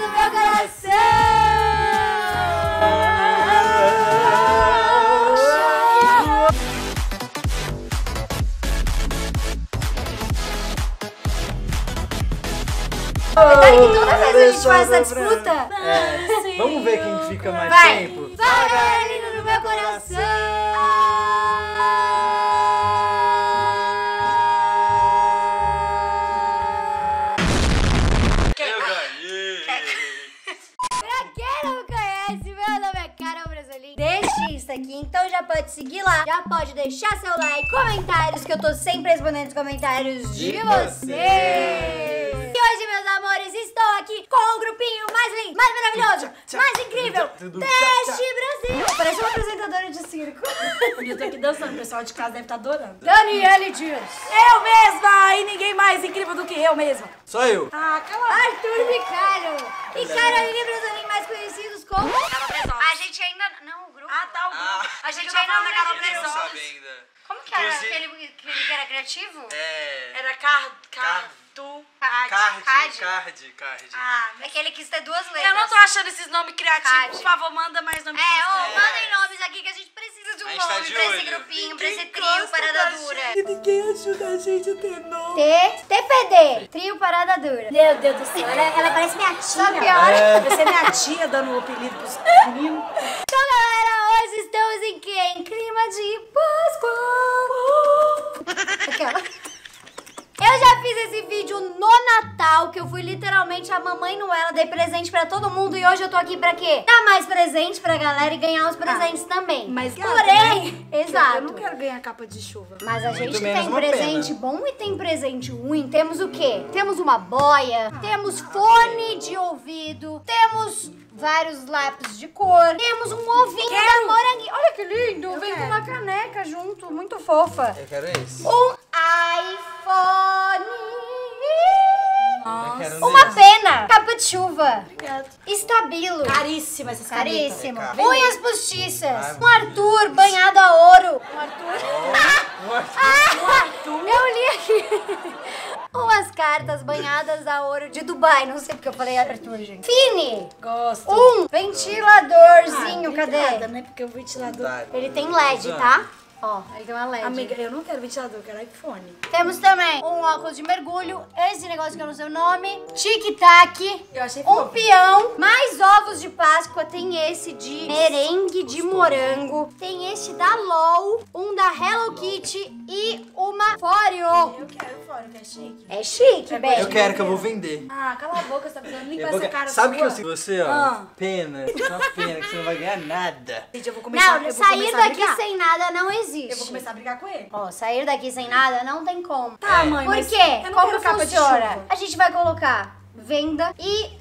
do meu coração! Verdade que toda vez a gente faz essa disputa. É, vamos ver quem fica mais Vai! tempo. Fala, galerinha do meu coração! Já pode deixar seu like, comentários, que eu tô sempre respondendo os comentários de, De vocês. vocês. E hoje, meus amores, estou aqui com o grupinho mais lindo, mais maravilhoso, mais incrível, tudo Teste Brasil. Parece uma apresentadora de circo. Eu tô aqui dançando, o pessoal de casa deve estar adorando. Daniele Dias. Eu mesma! E ninguém mais incrível do que eu mesma. Só eu. Ah, cala a Arthur Bicalho e Caroline Brasolim, mais conhecidos como... A gente ainda. Não. Ah, tá. O Ah, A gente ainda falando da Carol ainda. Como que era Inclusive- aquele, aquele que era criativo? É. Era car... Car- Cardu... Card, Card. card, card. Ah, É que ele quis ter duas letras. eu não tô achando esses nomes criativos. Por favor, manda mais nomes. É, ô, mandem nomes aqui que a gente precisa de um A gente tá nome de pra esse olho. grupinho, pra esse trio, parada da dura. Ninguém ajuda a gente a ter nome. T, TPD, Trio Parada Dura. Meu Deus do céu, ela, ela parece minha tia. Só pior. Vai ser minha tia dando o apelido pros meninos. Mamãe Noela, dei presente pra todo mundo e hoje eu tô aqui pra quê? Dar mais presente pra galera e ganhar os presentes também. mas Porém, exato. Eu não quero ganhar capa de chuva. Mas a gente tem presente pena. bom e tem presente ruim. Temos o quê? Temos uma boia, temos fone de ouvido, temos vários lápis de cor, temos um ovinho da moranguinho. Olha que lindo! Vem com uma caneca junto, muito fofa. Eu quero esse. Um iPhone. Eu quero Uma pena. Capa de chuva. Obrigada. Estabilo. Caríssima essas canetas. Caríssimo. É caro. Unhas postiças. Ai, Um Arthur banhado a ouro. Um Nossa. Eu li aqui. Umas cartas banhadas a ouro de Dubai. Não sei porque eu falei Arthur, gente. Fini. Gosto. Um ventiladorzinho. Ah, cadê? obrigada, né? Porque o ventilador... Tá. Ele tem LED, tá? Ó, ele tem uma LED. Amiga, eu não quero ventilador, eu quero iPhone. Temos também um óculos de mergulho, esse negócio que eu não sei o nome, tic-tac, um fofo. peão, mais ovos de Páscoa, tem esse de merengue de morango, tem esse da LOL, um da Hello Kitty e uma Foreo. Eu quero fora, que é chique. É chique, bem. Eu quero que eu vou vender. Ah, cala a boca, você tá precisando limpar Eu essa cara Sabe que sua. eu sei você, ó? Ah. Pena. Só pena que você não vai ganhar nada. Gente, eu vou começar, Não, eu vou sair começar a daqui sem nada não existe. Eu vou começar a brigar com ele. Ó, sair daqui sem nada não tem como. Tá, mãe, Por mas quê? eu Como quero capa de funciona? A gente vai colocar venda e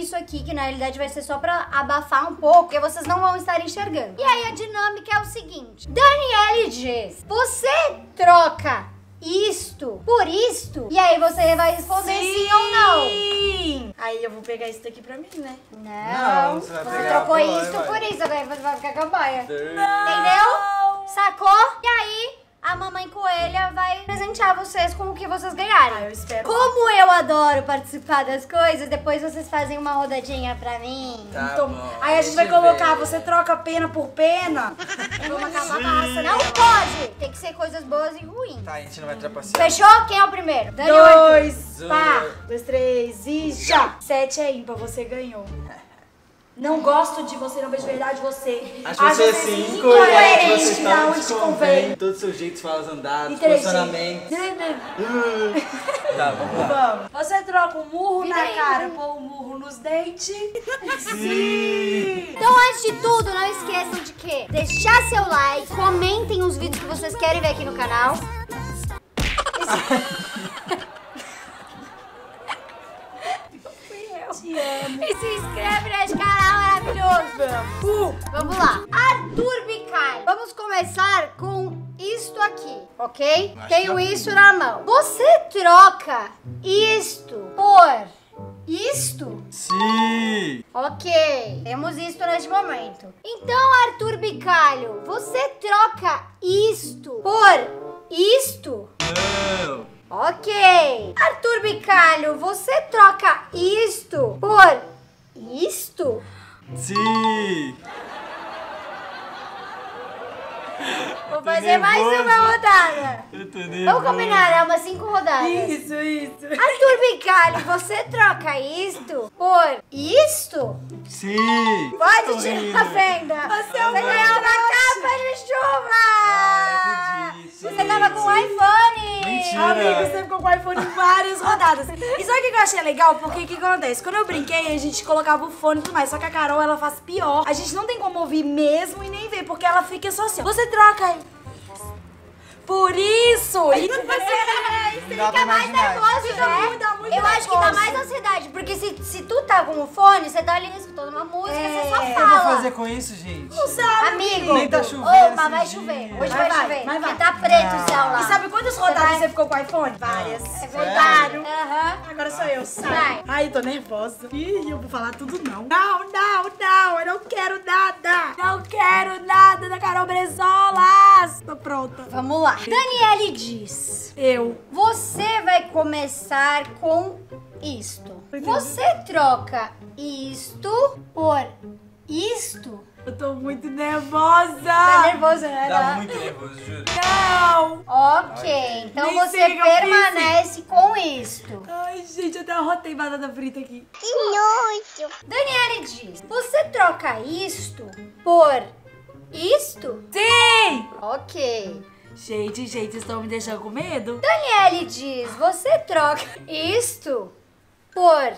isso aqui, que na realidade vai ser só pra abafar um pouco, porque vocês não vão estar enxergando. E aí a dinâmica é o seguinte: Daniele diz, você troca isto por isto? E aí você vai responder sim, ou não. Sim! Aí eu vou pegar isso daqui pra mim, né? Não, Não, você vai você trocou boia, isto vai. por isso, agora você vai ficar com a baia. Não. Entendeu? Sacou? E aí, a mamãe coelha vai presentear vocês com o que vocês Ah, ganharem. eu espero. Como eu adoro participar das coisas, depois vocês fazem uma rodadinha pra mim. Tá Então, bom, aí a gente vai colocar, ver. você troca pena por pena. Vamos acabar massa. Não pode! Tem que ser coisas boas e ruins. Tá, a gente não vai trapacear. Fechou? Quem é o primeiro? Dani? Dois, Dois. pá, dois, três e já. Sete é ímpar, você ganhou. Não gosto de você, não vejo verdade você. Acho você é assim, incoerente, incoerente, você não está onde onde convém. convém. Todos os seus jeitos, falas andados, Inteligente. posicionamentos. Tá, vamos lá. Vamos. Você troca um murro Vira na aí, cara, vira. põe um murro nos dentes. Sim! Então, antes de tudo, não esqueçam de quê? Deixar seu like, comentem os vídeos que vocês querem ver aqui no canal. Vamos lá. Arthur Bicai. Vamos começar com isto aqui, ok? Tenho isso na mão. Você troca isto por isto? Sim! Ok, temos isto neste momento. Então, Arthur Bicalho, você troca isto por isto? Não! Ok. Arthur Bicalho, você troca isto por Sim! Vou fazer mais uma rodada. Eu tô nervoso. Vamos combinar, é umas cinco rodadas. Isso, isso. Arthur Bicalho, você troca isto por isto? Sim. Pode tirar rindo. a venda. Você, é ganhou uma capa de chuva. Ah, acredito. Você tava com um iPhone. Mentira. Amigo, você ficou com o iPhone em várias rodadas. E sabe o que eu achei legal? Porque o que, acontece? Quando eu brinquei, a gente colocava o fone e tudo mais. Só que a Carol, ela faz pior. A gente não tem como ouvir mesmo e nem ver, porque ela fica só assim. ó. Você troca aí. Por isso! E Não dá pra mais nervoso, Fica né? muito, dá muito Eu acho que dá nervoso. mais ansiedade, porque se, se tu tá com o fone, você tá ali escutando uma música, É. você só O que eu vou fala. fazer com isso, gente? não sabe. Amigo, Nem tá chovendo Ô, mas vai chover. Hoje Vai, vai, chover. vai, vai. Porque tá preto o céu lá. E sabe quantas rodadas você ficou com o iPhone? Várias. É verdade. Aham. Agora sou eu, sai. Vai. Ai, tô nervosa. Ih, eu vou falar tudo não. Não, não, não, eu não quero nada. Não quero nada da Carol Brezolas. Tô pronta. Vamos lá. Daniele diz: Eu. Você vai começar com isto. Você troca isto por isto? Eu tô muito nervosa. Tá nervoso, né? Tá? muito nervoso, juro. Não. Ok, então Nem você sei que permanece com isto. Ai, gente, eu até arrotei batata frita aqui. Daniele diz: Você troca isto por isto? Sim! Ok. Gente, gente, vocês estão me deixando com medo? Daniele diz: Você troca isto por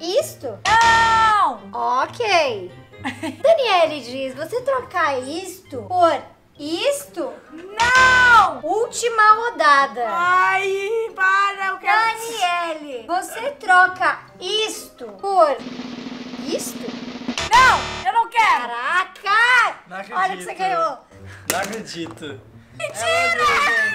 isto? Não! Ok. Daniele diz: Você trocar isto por isto? Não! Última rodada. Ai, para, eu quero... Daniele, você troca isto por isto? Não, eu não quero! Caraca! Não Olha que acredito. você ganhou. Não acredito. Mentira!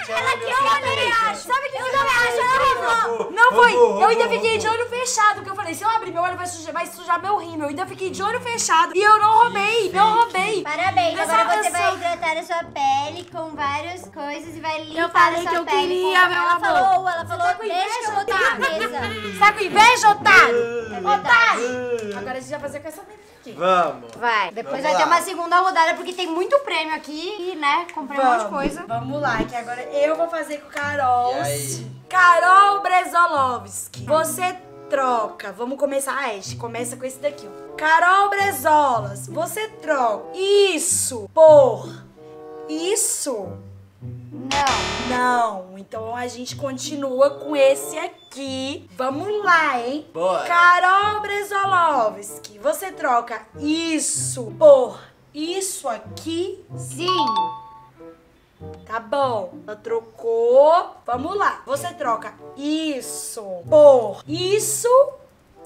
Ela que eu acho. Sabe o que eu também acho? Ela roubou. Não foi! Roubou, eu ainda fiquei de olho fechado, porque eu falei, se eu abrir meu olho vai sujar, vai sujar meu rímel. Eu ainda fiquei de olho fechado. E eu não roubei, não roubei. Parabéns, Eu agora você eu vai hidratar a sua pele com várias coisas e vai limpar falei a sua que eu pele. queria, com... meu Ela amor. falou, ela falou, tá com deixa que eu botar na mesa. Você tá com inveja, otário? É Otário! Agora a gente vai fazer com essa menina aqui. Vamos. Vai, depois Vamos vai lá. ter uma segunda rodada, porque tem muito prêmio aqui e, né, comprei um monte de coisa. Vamos lá, que agora eu vou fazer com Carol. Carol Brezolovski. Você troca. Vamos começar. Ah, este começa com esse daqui, ó. Carol Brezolas, você troca isso por isso? Não. Então a gente continua com esse aqui. Vamos lá, hein? Bora. Carol Brezolovski, você troca isso por isso aqui? Sim. Tá bom. Ela trocou. Vamos lá. Você troca isso por isso.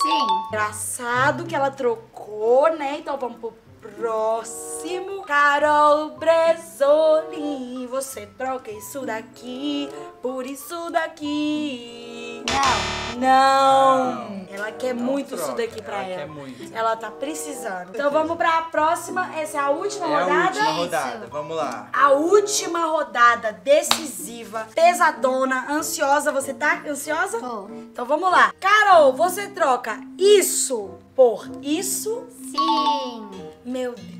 Sim. Engraçado que ela trocou, né? Então vamos pro próximo. Carol Bresolin. Você troca isso daqui por isso daqui. Não. Não. Ela quer Não muito isso troca, daqui pra ela ela. quer muito. Ela tá precisando. Então vamos pra próxima. Essa é a última É a rodada. última Isso. rodada. Vamos lá. A última rodada decisiva, pesadona, ansiosa. Você tá ansiosa? Tô. Então vamos lá. Carol, você troca isso por isso? Sim. Meu Deus.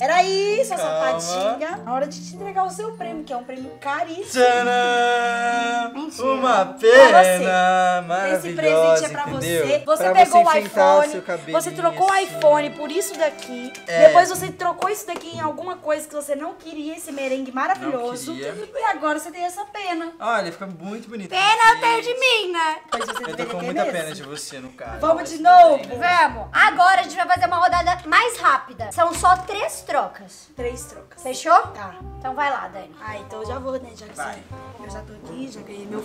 Era isso, Calma. safadinha. Na hora de te entregar o seu prêmio, que é um prêmio caríssimo. Tcharam! Mentira. Uma Pra pena Esse maravilhosa, presente é pra entendeu? você. Você Pra pegou você o iPhone. Você trocou o assim. iPhone por isso daqui. É. Depois você trocou isso daqui em alguma coisa que você não queria, esse merengue maravilhoso. E agora você tem essa pena. Olha, fica muito bonito. Pena eu tenho de mim, né? Pois você Eu tô com muita mesmo. pena de você, no caso. Vamos de novo? Vamos. Agora a gente vai fazer uma rodada mais rápida. São só três trocas. Três trocas. Fechou? Tá. Então vai lá, Dani. Ah, então eu já vou, né? Já que Vai. você- eu já tô aqui, já ganhei meu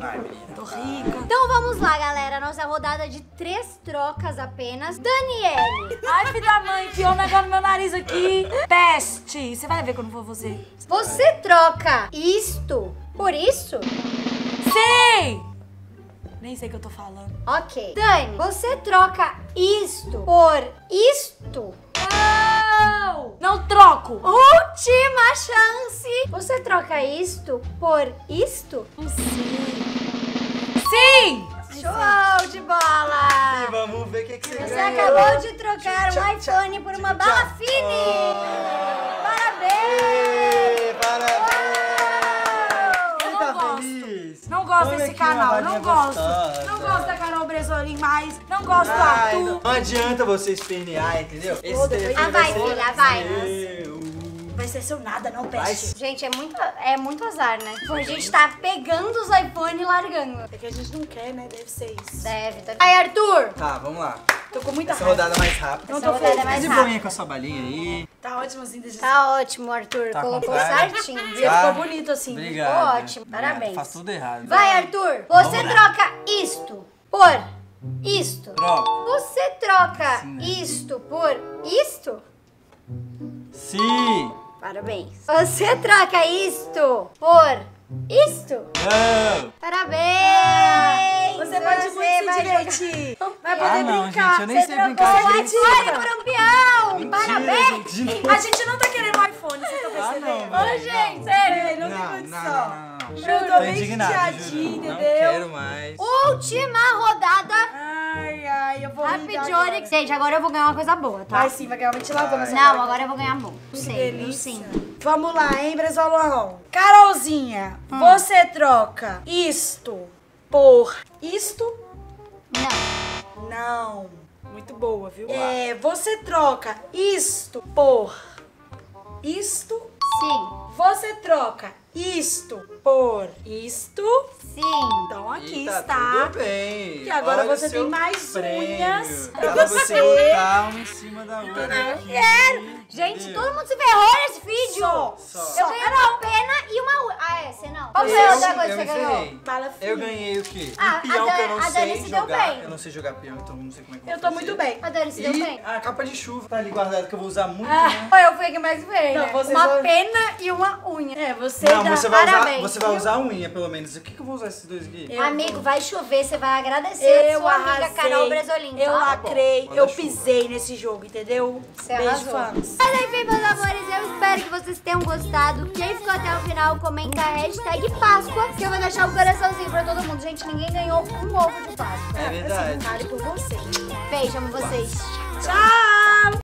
Vai, menina, tô rica. Então vamos lá, galera. Nossa rodada de três trocas apenas. Daniele, Ai, filho da mãe, enfiou um negócio no meu nariz aqui. Peste! Você vai ver quando for você. você troca isto por isso? Sim! Nem sei o que eu tô falando. Ok. Dani, você troca isto por isto? Troco! Última chance. Você troca isto por isto? Não sei. Sim! Show de bola! E vamos ver o que, que você, Você ganhou. acabou de trocar um iPhone por uma bala fine! Parabéns! Ê, Parabéns! Gosto Olha desse aqui uma canal, não gosto. gostosa. Não gosto da Carol Bresolim mais, não gosto do Ai, Arthur. não, não adianta você espernear, entendeu? Esse telefone Ah, vai, filha, vai. seu. Vai ser seu nada, não Vai peste. Gente, é muito, é muito azar, né? Pô, a gente tá pegando os iPhone e largando. É que a gente não quer, né? Deve ser isso. Deve, tá. Aí, Arthur! Tá, vamos lá. Tô com muita Essa raiva. rodada mais rápida. Não Essa tô rodada feliz. é mais De rápida. boinha com a sua balinha aí. Tá ótimo assim, Tá ótimo, Arthur. Tá Colocou certinho, viu? Tá. ficou bonito assim. Obrigado. Ficou ótimo, Obrigado. parabéns. Faz tudo errado. Vai, Arthur! Você Vamos lá. troca isto por isto. Troca. Você troca Sim. isto por isto? Sim. Parabéns. Você troca isto por isto? Não. Parabéns! Você pode muito se vai divertir. Vai Ah, poder não, brincar. gente, eu nem Você sei brincar direito. iPhone por um peão! Parabéns! gente. A gente não tá querendo um iPhone, vocês estão Ah, percebendo? não, Ô, gente, Sério, não, Não, tem não, condição. não, não, não. Eu tô Tô bem chateadinha, juro. Não entendeu? quero mais. Última rodada. Ai, ai, eu vou rir Rapidionix. Gente, agora eu vou ganhar uma coisa boa, tá? Vai sim, vai ganhar um ventilador Não, agora eu vou ganhar bom. Que Sei, eu delícia. Vamos lá, hein, Bresolão? Carolzinha, Hum. você troca isto por isto? Não. Não. Muito boa, viu? É, você troca isto por isto? Sim. Você troca isto por isto? Sim. Então aqui E tá está. tudo bem. E agora Olha você tem mais prêmio. unhas pra você. botar uma em cima da outra. aqui, Gente, entendeu? todo mundo se ferrou nesse vídeo. Só. Só. Eu ganhei uma pena e uma unha. Ah, é, você não. Qual foi Eu- a outra coisa eu que você ganhou? Bala. Eu ganhei o quê? Ah, um peão a que eu não sei se deu jogar. bem. Eu não sei jogar peão, então não sei como é que Eu vou tô fazer. muito bem. A Dani se deu E bem. a capa de chuva tá ali guardada que eu vou usar muito, Ah, né? Foi, eu fui a que mais veio, Uma vão- pena e uma unha. É, você Não, dá você vai, usar, parabéns, você vai usar a unha, pelo menos. O que, que eu vou usar esses dois aqui? Eu Amigo, vai chover, você vai agradecer Eu a sua amiga arrasei, Carol Bresolim. eu tá? lacrei, Manda eu chuva. pisei nesse jogo, entendeu? Você Beijo, arrasou. fãs. Mas enfim, meus amores, eu espero que vocês tenham gostado. Quem ficou até o final, comenta a hashtag Páscoa, que eu vou deixar um coraçãozinho pra todo mundo. Gente, ninguém ganhou um ovo de Páscoa. É verdade. Assim, vale por você. Beijo, amo vocês. Tchau!